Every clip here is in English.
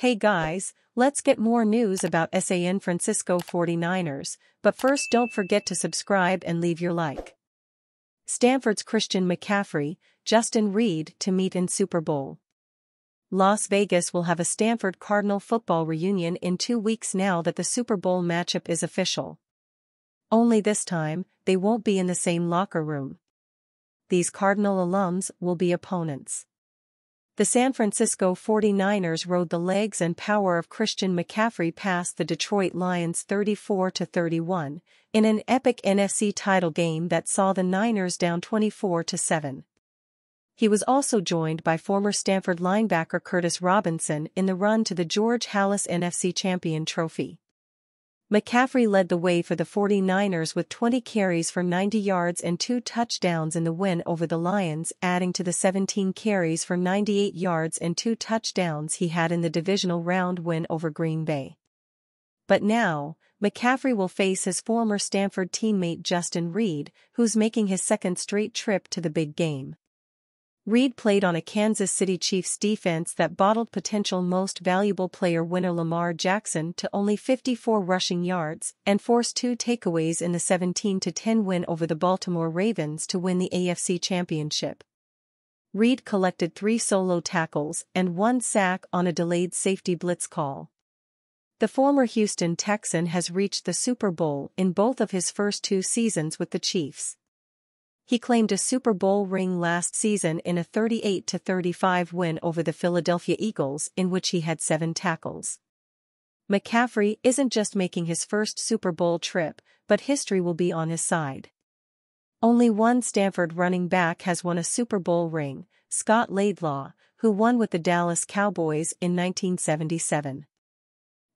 Hey guys, let's get more news about San Francisco 49ers, but first don't forget to subscribe and leave your like. Stanford's Christian McCaffrey, Justin Reid to meet in Super Bowl. Las Vegas will have a Stanford Cardinal football reunion in two weeks now that the Super Bowl matchup is official. Only this time, they won't be in the same locker room. These Cardinal alums will be opponents. The San Francisco 49ers rode the legs and power of Christian McCaffrey past the Detroit Lions 34-31 in an epic NFC title game that saw the Niners down 24-7. He was also joined by former Stanford linebacker Curtis Robinson in the run to the George Halas NFC Champion Trophy. McCaffrey led the way for the 49ers with 20 carries for 90 yards and two touchdowns in the win over the Lions adding to the 17 carries for 98 yards and two touchdowns he had in the divisional round win over Green Bay. But now, McCaffrey will face his former Stanford teammate Justin Reid, who's making his second straight trip to the big game. Reid played on a Kansas City Chiefs defense that bottled potential most valuable player winner Lamar Jackson to only 54 rushing yards and forced two takeaways in the 17-10 win over the Baltimore Ravens to win the AFC Championship. Reid collected three solo tackles and one sack on a delayed safety blitz call. The former Houston Texan has reached the Super Bowl in both of his first two seasons with the Chiefs. He claimed a Super Bowl ring last season in a 38-35 win over the Philadelphia Eagles in which he had seven tackles. McCaffrey isn't just making his first Super Bowl trip, but history will be on his side. Only one Stanford running back has won a Super Bowl ring, Scott Laidlaw, who won with the Dallas Cowboys in 1977.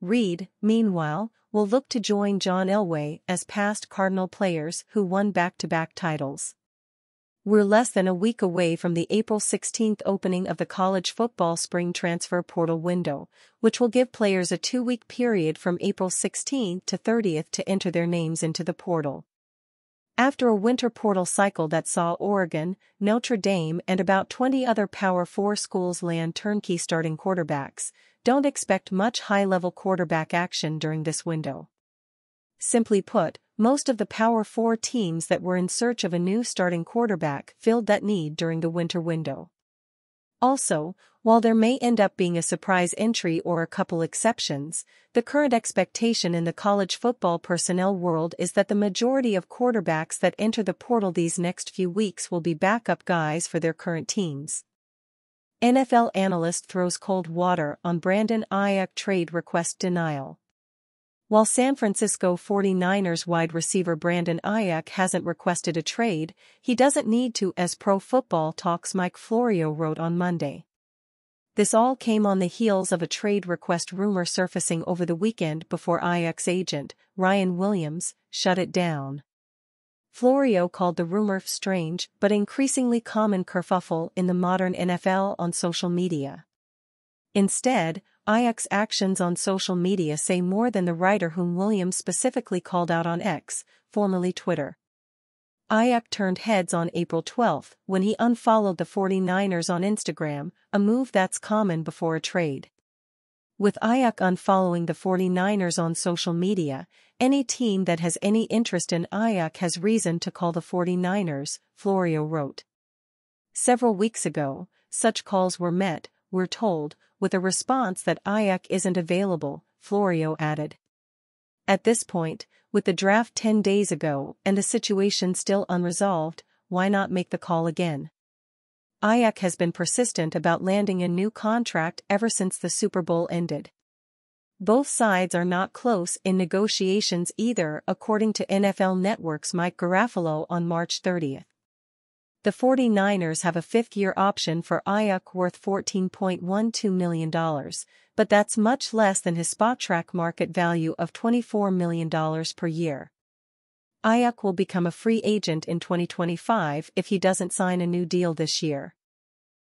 Reid, meanwhile, will look to join John Elway as past Cardinal players who won back-to-back titles. We're less than a week away from the April 16 opening of the college football spring transfer portal window, which will give players a two-week period from April 16 to 30th to enter their names into the portal. After a winter portal cycle that saw Oregon, Notre Dame and about 20 other Power 4 schools land turnkey starting quarterbacks, don't expect much high-level quarterback action during this window. Simply put, most of the Power 4 teams that were in search of a new starting quarterback filled that need during the winter window. Also, while there may end up being a surprise entry or a couple exceptions, the current expectation in the college football personnel world is that the majority of quarterbacks that enter the portal these next few weeks will be backup guys for their current teams. NFL analyst throws cold water on Brandon Aiyuk trade request denial. While San Francisco 49ers wide receiver Brandon Aiyuk hasn't requested a trade, he doesn't need to as Pro Football Talks Mike Florio wrote on Monday. This all came on the heels of a trade request rumor surfacing over the weekend before Aiyuk's agent, Ryan Williams, shut it down. Florio called the rumor strange but increasingly common kerfuffle in the modern NFL on social media. Instead, Aiyuk's actions on social media say more than the writer whom Williams specifically called out on X, formerly Twitter. Aiyuk turned heads on April 12 when he unfollowed the 49ers on Instagram, a move that's common before a trade. With Aiyuk unfollowing the 49ers on social media, any team that has any interest in Aiyuk has reason to call the 49ers, Florio wrote. Several weeks ago, such calls were met, we're told, with a response that Aiyuk isn't available, Florio added. At this point, with the draft 10 days ago and the situation still unresolved, why not make the call again? Aiyuk has been persistent about landing a new contract ever since the Super Bowl ended. Both sides are not close in negotiations either according to NFL Network's Mike Garafolo on March 30. The 49ers have a fifth-year option for Aiyuk worth $14.12 million, but that's much less than his Spotrac market value of $24 million per year. Aiyuk will become a free agent in 2025 if he doesn't sign a new deal this year.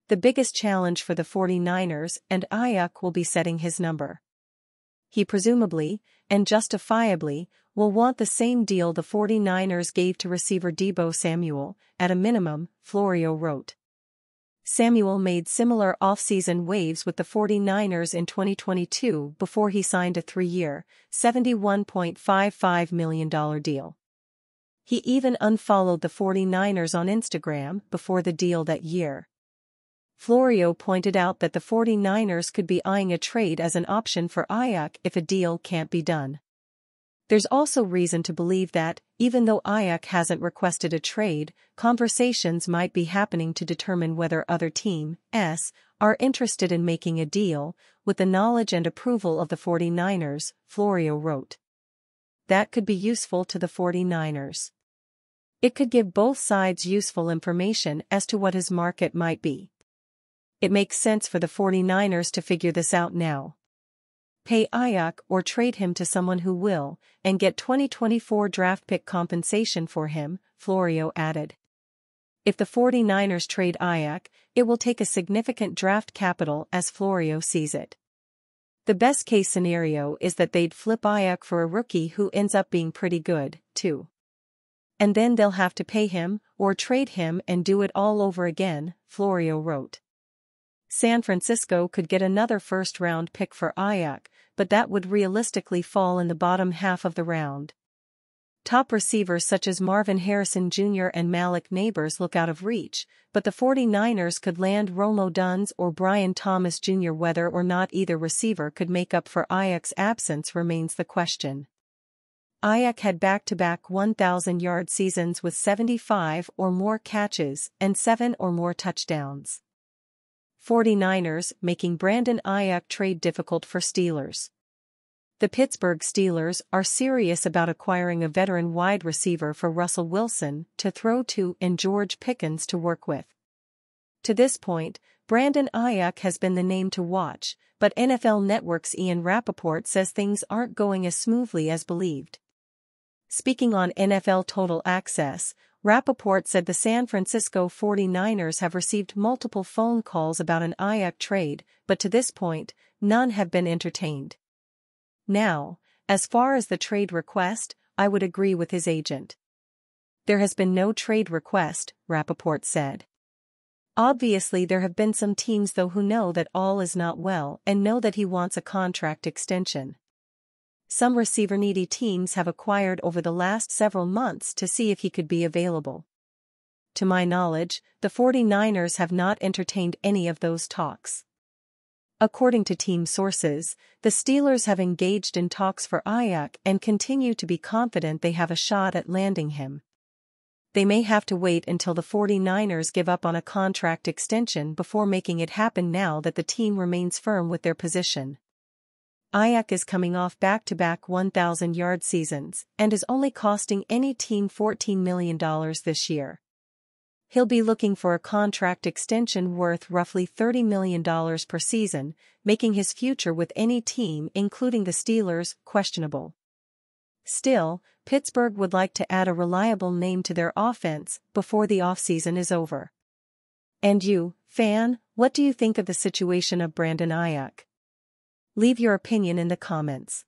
The biggest challenge for the 49ers and Aiyuk will be setting his number. He presumably, and justifiably, will want the same deal the 49ers gave to receiver Deebo Samuel, at a minimum, Florio wrote. Samuel made similar off-season waves with the 49ers in 2022 before he signed a three-year, $71.55 million deal. He even unfollowed the 49ers on Instagram before the deal that year. Florio pointed out that the 49ers could be eyeing a trade as an option for Aiyuk if a deal can't be done. There's also reason to believe that, even though Aiyuk hasn't requested a trade, conversations might be happening to determine whether other teams are interested in making a deal, with the knowledge and approval of the 49ers, Florio wrote. That could be useful to the 49ers. It could give both sides useful information as to what his market might be. It makes sense for the 49ers to figure this out now pay Aiyuk or trade him to someone who will, and get 2024 draft pick compensation for him, Florio added. If the 49ers trade Aiyuk, it will take a significant draft capital as Florio sees it. The best case scenario is that they'd flip Aiyuk for a rookie who ends up being pretty good, too. And then they'll have to pay him, or trade him and do it all over again, Florio wrote. San Francisco could get another first-round pick for Aiyuk, but that would realistically fall in the bottom half of the round. Top receivers such as Marvin Harrison Jr. and Malik Nabers look out of reach, but the 49ers could land Rome Odunze or Brian Thomas Jr. Whether or not either receiver could make up for Aiyuk's absence remains the question. Aiyuk had back-to-back 1,000-yard seasons with 75 or more catches and 7 or more touchdowns. 49ers making Brandon Aiyuk trade difficult for Steelers. The Pittsburgh Steelers are serious about acquiring a veteran wide receiver for Russell Wilson to throw to and George Pickens to work with. To this point, Brandon Aiyuk has been the name to watch, but NFL Network's Ian Rapoport says things aren't going as smoothly as believed. Speaking on NFL Total Access, Rapoport said the San Francisco 49ers have received multiple phone calls about an Aiyuk trade, but to this point, none have been entertained. Now, as far as the trade request, I would agree with his agent. There has been no trade request, Rapoport said. Obviously there have been some teams though who know that all is not well and know that he wants a contract extension some receiver-needy teams have acquired over the last several months to see if he could be available. To my knowledge, the 49ers have not entertained any of those talks. According to team sources, the Steelers have engaged in talks for Aiyuk and continue to be confident they have a shot at landing him. They may have to wait until the 49ers give up on a contract extension before making it happen now that the team remains firm with their position. Aiyuk is coming off back-to-back 1,000-yard seasons and is only costing any team $14 million this year. He'll be looking for a contract extension worth roughly $30 million per season, making his future with any team including the Steelers questionable. Still, Pittsburgh would like to add a reliable name to their offense before the offseason is over. And you, fan, what do you think of the situation of Brandon Aiyuk? Leave your opinion in the comments.